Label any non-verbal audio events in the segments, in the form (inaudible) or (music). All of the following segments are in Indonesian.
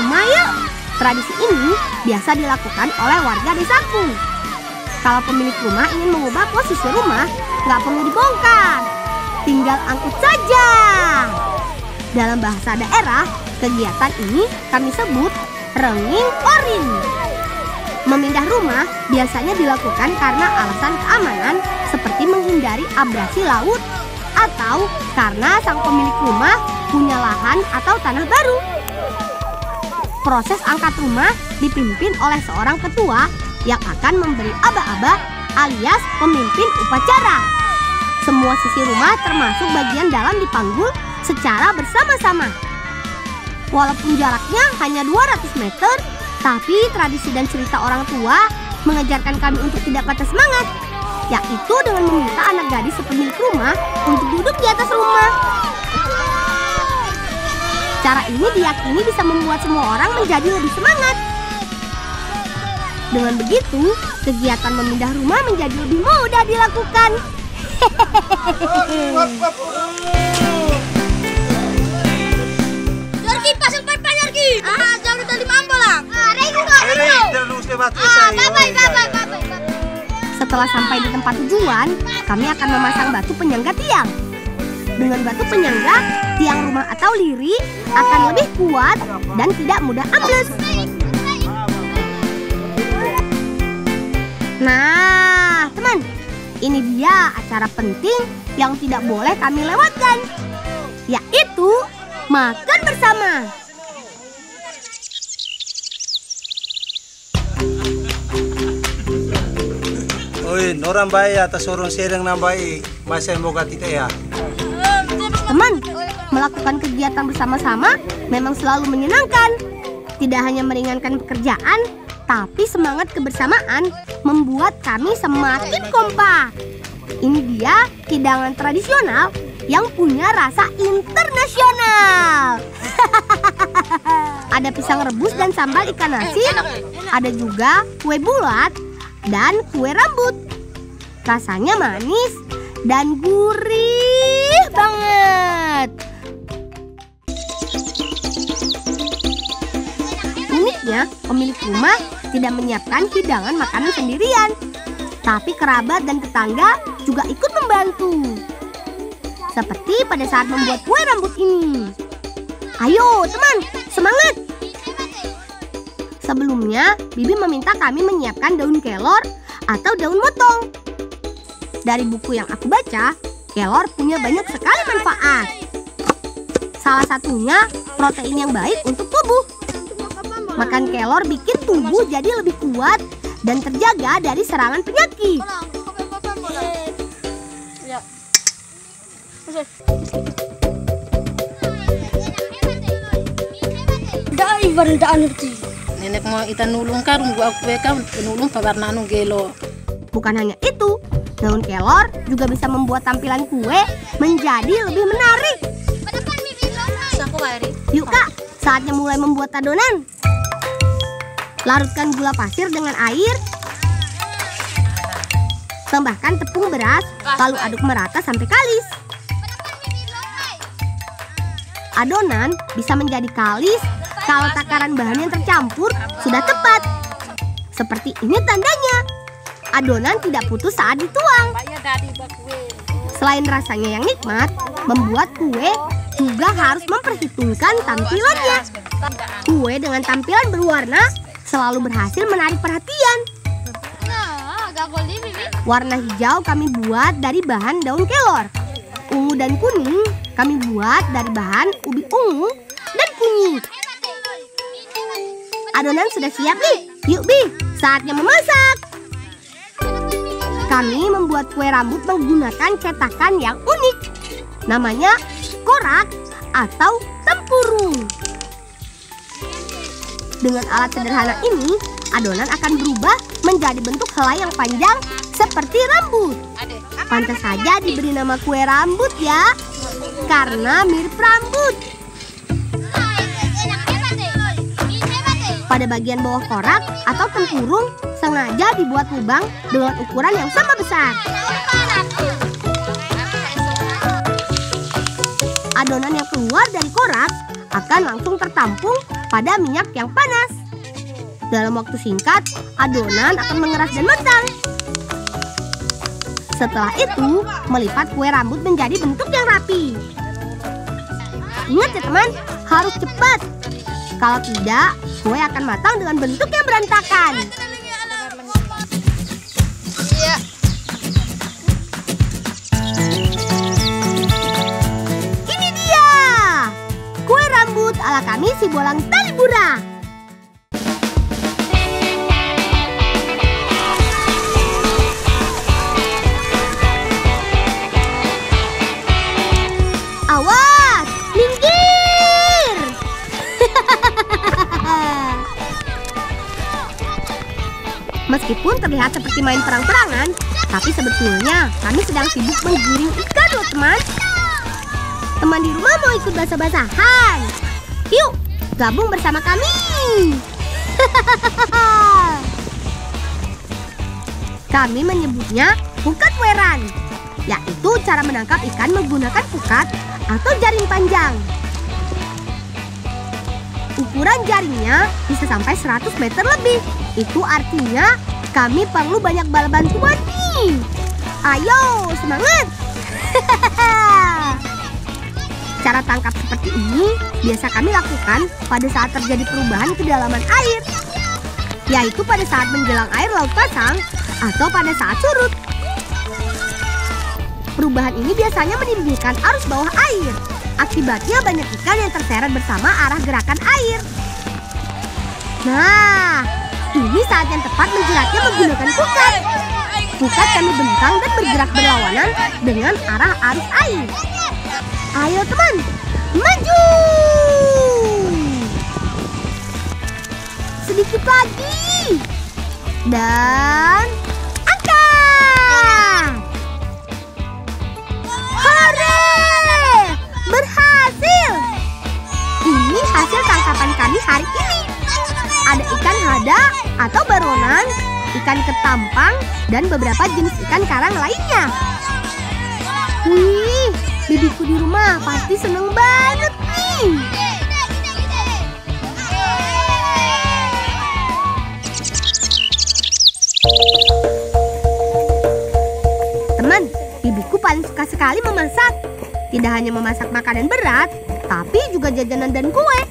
Rumah ya. Tradisi ini biasa dilakukan oleh warga desaku. Kalau pemilik rumah ingin mengubah posisi rumah, nggak perlu dibongkar. Tinggal angkut saja. Dalam bahasa daerah, kegiatan ini kami sebut renging orin. Memindah rumah biasanya dilakukan karena alasan keamanan seperti menghindari abrasi laut atau karena sang pemilik rumah punya lahan atau tanah baru. Proses angkat rumah dipimpin oleh seorang ketua yang akan memberi aba-aba alias pemimpin upacara. Semua sisi rumah termasuk bagian dalam dipanggul secara bersama-sama. Walaupun jaraknya hanya 200 meter, tapi tradisi dan cerita orang tua mengajarkan kami untuk tidak patah semangat, yaitu dengan meminta anak gadis sepemilik rumah untuk duduk di atas rumah. Cara ini diyakini bisa membuat semua orang menjadi lebih semangat. Dengan begitu, kegiatan memindah rumah menjadi lebih mudah dilakukan. (laughs) Yorgi pasang pan Yorgi. Ah, jangan tadi mampu lah. Ah, Rego terus lewat Ah, bye bye bye. Setelah sampai di tempat tujuan, kami akan memasang batu penyangga tiang. Dengan batu penyangga, tiang rumah atau liri akan lebih kuat dan tidak mudah ambles. Nah, teman, ini dia acara penting yang tidak boleh kami lewatkan, yaitu makan bersama. Oi, orang baik atas orang baik. Masa yang boga kita ya. Teman, melakukan kegiatan bersama-sama memang selalu menyenangkan. Tidak hanya meringankan pekerjaan, tapi semangat kebersamaan membuat kami semakin kompak. Ini dia hidangan tradisional yang punya rasa internasional. (laughs) ada pisang rebus dan sambal ikan asin, ada juga kue bulat dan kue rambut. Rasanya manis dan gurih banget. Uniknya, pemilik rumah tidak menyiapkan hidangan makanan sendirian, tapi kerabat dan tetangga juga ikut membantu. Seperti pada saat membuat kue rambut ini. Ayo, teman, semangat! Sebelumnya, Bibi meminta kami menyiapkan daun kelor atau daun motong. Dari buku yang aku baca, kelor punya banyak sekali manfaat. Salah satunya protein yang baik untuk tubuh. Makan kelor bikin tubuh jadi lebih kuat dan terjaga dari serangan penyakit. Dai nenek mau ita nulung karung gua aku beka nulung pabarna anu gelo Bukan hanya itu, daun kelor juga bisa membuat tampilan kue menjadi lebih menarik. Yuk kak, saatnya mulai membuat adonan. Larutkan gula pasir dengan air. Tambahkan tepung beras, lalu aduk merata sampai kalis. Adonan bisa menjadi kalis kalau takaran bahan yang tercampur sudah tepat. Seperti ini tandanya. Adonan tidak putus saat dituang. Selain rasanya yang nikmat, membuat kue juga harus memperhitungkan tampilannya. Kue dengan tampilan berwarna selalu berhasil menarik perhatian. Warna hijau kami buat dari bahan daun kelor. Ungu dan kuning kami buat dari bahan ubi ungu dan kunyit. Adonan sudah siap nih. Yuk Bi, saatnya memasak. Kami membuat kue rambut menggunakan cetakan yang unik. Namanya korak atau tempurung. Dengan alat sederhana ini, adonan akan berubah menjadi bentuk helai yang panjang seperti rambut. Pantas saja diberi nama kue rambut ya, karena mirip rambut. Pada bagian bawah korak atau tempurung sengaja dibuat lubang dengan ukuran yang sama besar. Adonan yang keluar dari korak akan langsung tertampung pada minyak yang panas. Dalam waktu singkat, adonan akan mengeras dan matang. Setelah itu, melipat kue rambut menjadi bentuk yang rapi. Ingat ya teman, harus cepat. Kalau tidak, kue akan matang dengan bentuk yang berantakan. Kami si bolang talibura. Awas, minggir! (laughs) Meskipun terlihat seperti main perang-perangan, tapi sebetulnya kami sedang sibuk menggiring ikan loh teman. Teman di rumah mau ikut basah-basahan? Yuk, gabung bersama kami. (laughs) kami menyebutnya pukat weran, yaitu cara menangkap ikan menggunakan pukat atau jaring panjang. Ukuran jaringnya bisa sampai 100 meter lebih. Itu artinya kami perlu banyak bala bantuan nih. Ayo, semangat! (laughs) Cara tangkap seperti ini biasa kami lakukan pada saat terjadi perubahan kedalaman air, yaitu pada saat menjelang air laut pasang atau pada saat surut. Perubahan ini biasanya menimbulkan arus bawah air. Akibatnya banyak ikan yang terseret bersama arah gerakan air. Nah, ini saat yang tepat menjeratnya menggunakan pukat. Pukat kami bentang dan bergerak berlawanan dengan arah arus air. Ayo teman, maju! Sedikit lagi. Dan angkat! Hore! Berhasil! Ini hasil tangkapan kami hari ini. Ada ikan hada atau baronan, ikan ketampang, dan beberapa jenis ikan karang lainnya. Wih, bibiku di rumah pasti seneng banget nih. Teman, bibiku paling suka sekali memasak. Tidak hanya memasak makanan berat, tapi juga jajanan dan kue.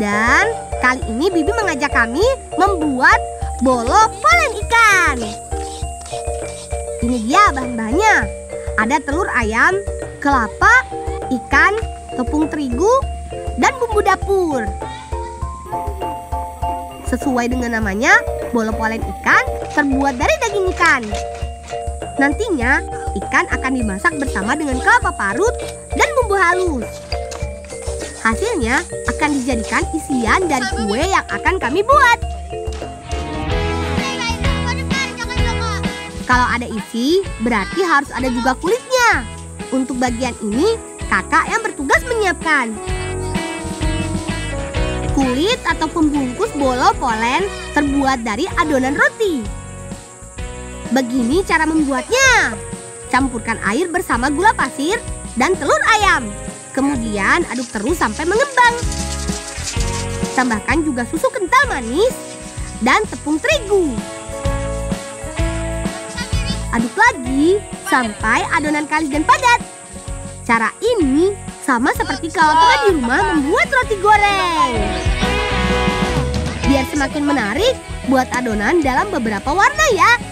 Dan kali ini Bibi mengajak kami membuat bolo polen ikan. Ini dia bahan-bahannya. Ada telur ayam, kelapa, ikan, tepung terigu, dan bumbu dapur. Sesuai dengan namanya, bolo polen ikan terbuat dari daging ikan. Nantinya, ikan akan dimasak bersama dengan kelapa parut dan bumbu halus. Hasilnya akan dijadikan isian dari kue yang akan kami buat. Kalau ada isi, berarti harus ada juga kulitnya. Untuk bagian ini, kakak yang bertugas menyiapkan. Kulit atau pembungkus bolo polen terbuat dari adonan roti. Begini cara membuatnya. Campurkan air bersama gula pasir dan telur ayam. Kemudian aduk terus sampai mengembang. Tambahkan juga susu kental manis dan tepung terigu. Aduk lagi sampai adonan kalis dan padat. Cara ini sama seperti kalau teman di rumah membuat roti goreng. Biar semakin menarik, buat adonan dalam beberapa warna ya.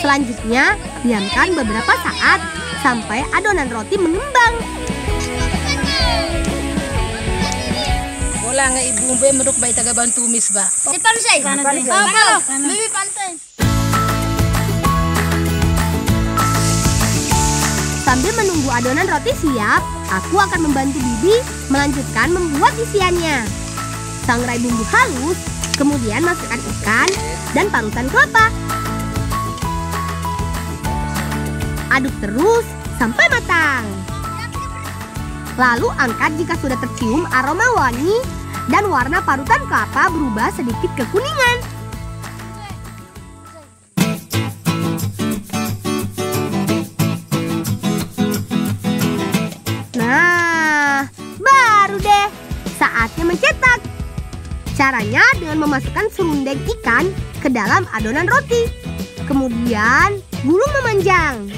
Selanjutnya, diamkan beberapa saat sampai adonan roti mengembang. Wala nga ibumbe meruk bay taga bantu misba. Di pansay. Apa? Bibi pansay. Sambil menunggu adonan roti siap, aku akan membantu Bibi melanjutkan membuat isiannya. Sangrai bumbu halus, kemudian masukkan ikan dan parutan kelapa. Aduk terus sampai matang. Lalu angkat jika sudah tercium aroma wangi dan warna parutan kelapa berubah sedikit kekuningan. Caranya dengan memasukkan serundeng ikan ke dalam adonan roti. Kemudian gulung memanjang.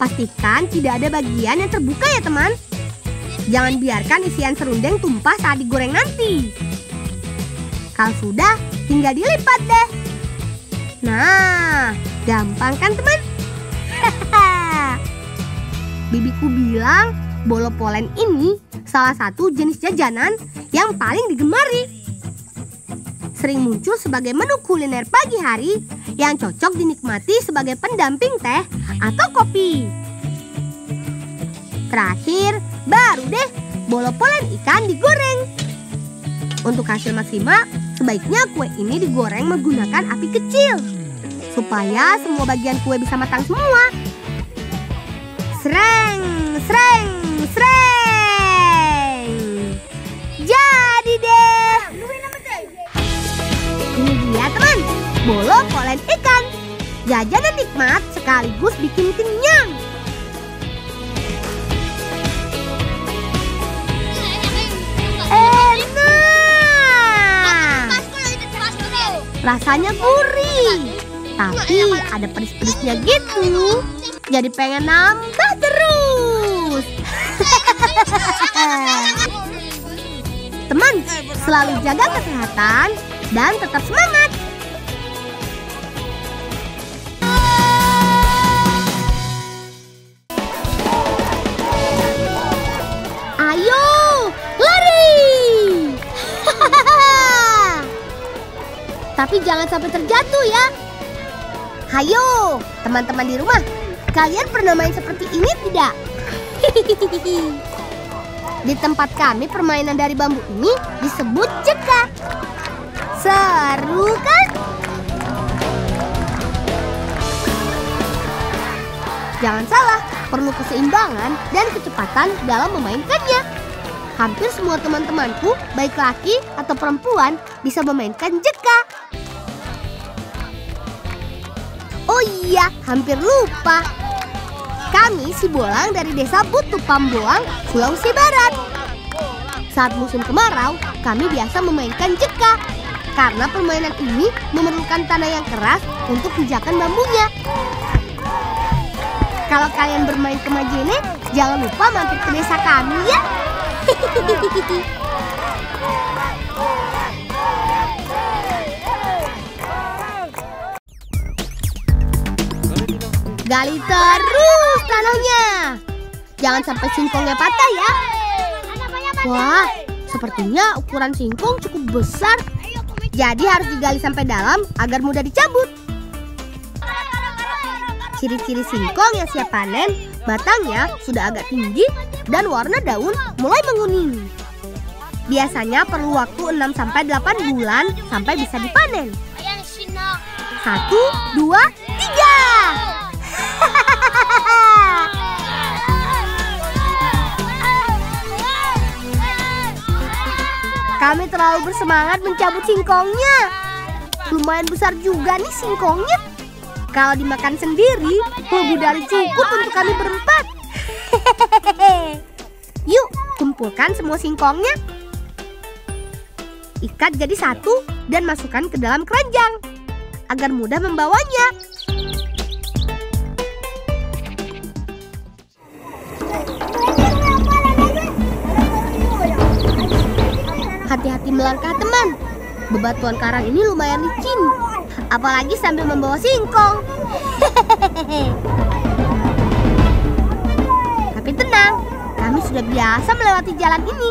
Pastikan tidak ada bagian yang terbuka ya teman. Jangan biarkan isian serundeng tumpah saat digoreng nanti. Kalau sudah, tinggal dilipat deh. Nah, gampang kan teman? (laughs) Bibiku bilang bolo polen ini salah satu jenis jajanan yang paling digemari. Sering muncul sebagai menu kuliner pagi hari yang cocok dinikmati sebagai pendamping teh atau kopi. Terakhir, baru deh bolo polen ikan digoreng. Untuk hasil maksimal, sebaiknya kue ini digoreng menggunakan api kecil supaya semua bagian kue bisa matang semua. Sreng, sreng, sreng. Bolo polen ikan. Jajanan nikmat sekaligus bikin kenyang. Enak. Rasanya gurih. Tapi ada pedis-pedisnya gitu. Jadi pengen nambah terus. (laughs) Teman, selalu jaga kesehatan dan tetap semangat. Tapi jangan sampai terjatuh ya. Hayo, teman-teman di rumah, kalian pernah main seperti ini tidak? (laughs) Di tempat kami permainan dari bambu ini disebut jeka. Seru kan? Jangan salah, perlu keseimbangan dan kecepatan dalam memainkannya. Hampir semua teman-temanku, baik laki atau perempuan, bisa memainkan jeka. Oh iya, hampir lupa. Kami si Bolang dari desa Butu Pamboang, Sulawesi Barat. Saat musim kemarau, kami biasa memainkan jeka. Karena permainan ini memerlukan tanah yang keras untuk pijakan bambunya. Kalau kalian bermain ke Majene, jangan lupa mampir ke desa kami ya. (laughs) Gali terus tanahnya. Jangan sampai singkongnya patah ya. Wah, sepertinya ukuran singkong cukup besar. Jadi harus digali sampai dalam agar mudah dicabut. Ciri-ciri singkong yang siap panen, batangnya sudah agak tinggi dan warna daun mulai menguning. Biasanya perlu waktu 6-8 bulan sampai bisa dipanen. 1, 2, Kami terlalu bersemangat mencabut singkongnya. Lumayan besar juga nih singkongnya. Kalau dimakan sendiri, lebih dari cukup untuk kami berempat. (laughs) Yuk, kumpulkan semua singkongnya. Ikat jadi satu dan masukkan ke dalam keranjang agar mudah membawanya. Hati-hati melangkah teman. Bebatuan karang ini lumayan licin. Apalagi sambil membawa singkong. (laughs) Tapi tenang, kami sudah biasa melewati jalan ini.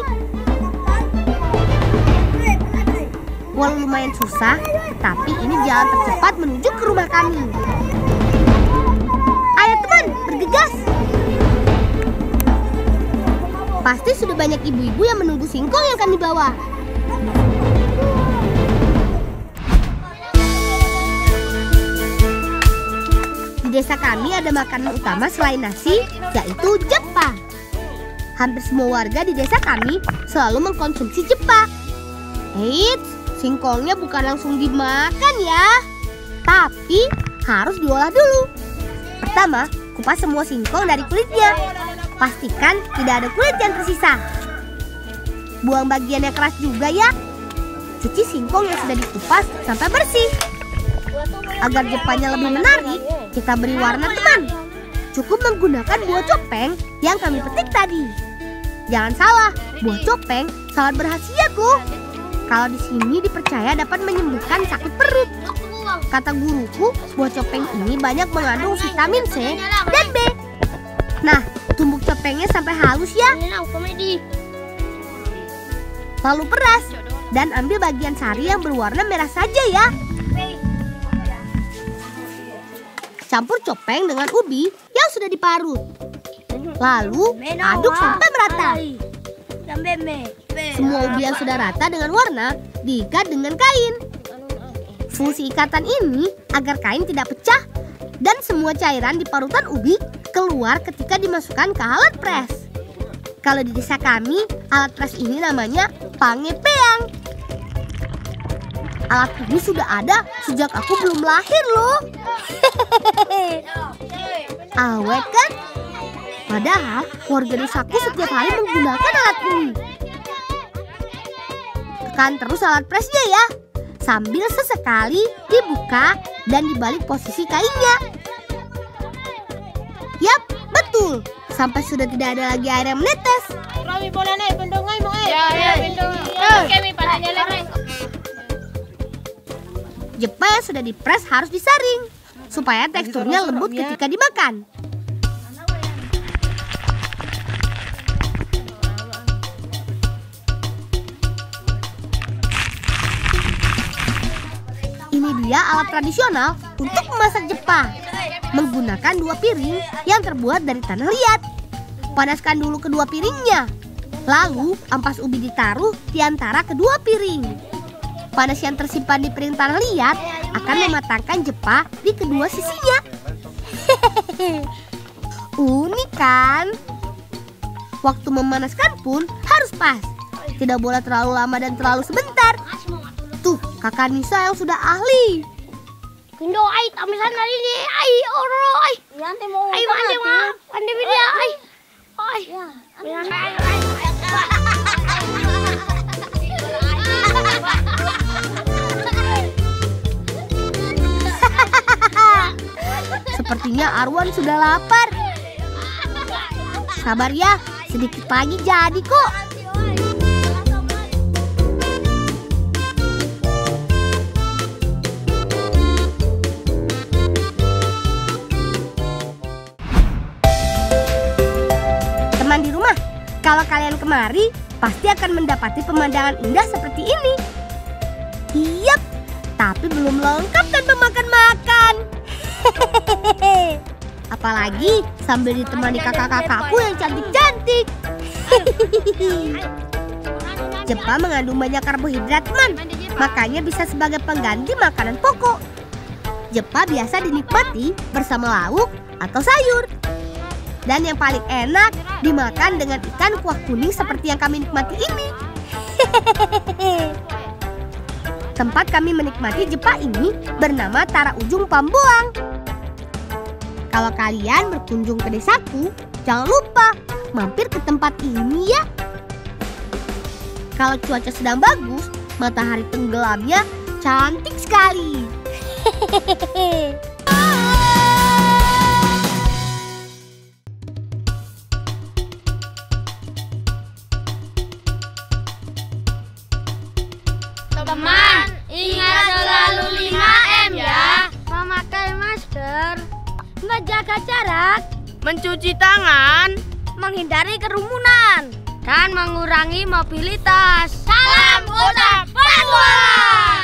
Walau lumayan susah, tapi ini jalan tercepat menuju ke rumah kami. Ayo teman, bergegas. Pasti sudah banyak ibu-ibu yang menunggu singkong yang kami bawa. Di desa kami ada makanan utama selain nasi, yaitu jepa. Hampir semua warga di desa kami selalu mengkonsumsi jepa. Eits, singkongnya bukan langsung dimakan ya, tapi harus diolah dulu. Pertama, kupas semua singkong dari kulitnya. Pastikan tidak ada kulit yang tersisa. Buang bagian yang keras juga ya. cuci singkong yang sudah dikupas sampai bersih. Agar jepanya lebih menarik, kita beri warna teman. Cukup menggunakan buah copeng yang kami petik tadi. Jangan salah, buah copeng sangat berhasiat loh. Kalau di sini dipercaya dapat menyembuhkan sakit perut. Kata guruku, buah copeng ini banyak mengandung vitamin C dan B. Nah, copengnya sampai halus ya. Lalu peras dan ambil bagian sari yang berwarna merah saja ya. Campur copeng dengan ubi yang sudah diparut. Lalu aduk sampai merata. Semua ubi yang sudah rata dengan warna diikat dengan kain. Fungsi ikatan ini agar kain tidak pecah dan semua cairan di parutan ubi keluar ketika dimasukkan ke alat pres. Kalau di desa kami, alat pres ini namanya pangepeang. Alat ini sudah ada sejak aku belum lahir loh. (laughs) Awet kan? Padahal warga desaku setiap hari menggunakan alat ini. Tekan terus alat presnya ya. Sambil sesekali dibuka dan dibalik posisi kainnya. Yap, betul. Sampai sudah tidak ada lagi air yang menetes. Kami boleh naik bendongai mau eh. Ya, ya. Kami padanya lagi. Jepa yang sudah dipres harus disaring supaya teksturnya lembut ketika dimakan. Ini dia alat tradisional untuk memasak Jepang. Menggunakan dua piring yang terbuat dari tanah liat. Panaskan dulu kedua piringnya. Lalu ampas ubi ditaruh di antara kedua piring. Panas yang tersimpan di piring tanah liat akan mematangkan jepa di kedua sisinya. Unik kan? Waktu memanaskan pun harus pas. Tidak boleh terlalu lama dan terlalu sebentar. Tuh, kakak Nisa yang sudah ahli. Pindo ay tamisan na rin eh. Ay, oro ay. Yante mo. Ay, mande ma. Mande bida ay. Ay. Ay. Sepertinya Arwan sudah lapar. Sabar ya, sedikit lagi jadi kok. Kemari, pasti akan mendapati pemandangan indah seperti ini. Yap, tapi belum lengkap tanpa makan-makan. (laughs) Apalagi sambil ditemani kakak-kakakku yang cantik-cantik. (laughs) Jepang mengandung banyak karbohidrat, teman. Makanya bisa sebagai pengganti makanan pokok. Jepang biasa dinikmati bersama lauk atau sayur. Dan yang paling enak dimakan dengan ikan kuah kuning seperti yang kami nikmati ini. Tempat kami menikmati Jepang ini bernama Tara Ujung Pambuang. Kalau kalian berkunjung ke desaku, jangan lupa mampir ke tempat ini ya. Kalau cuaca sedang bagus, matahari tenggelamnya cantik sekali. Teman, mencuci tangan, menghindari kerumunan, dan mengurangi mobilitas. Salam Kota Papua!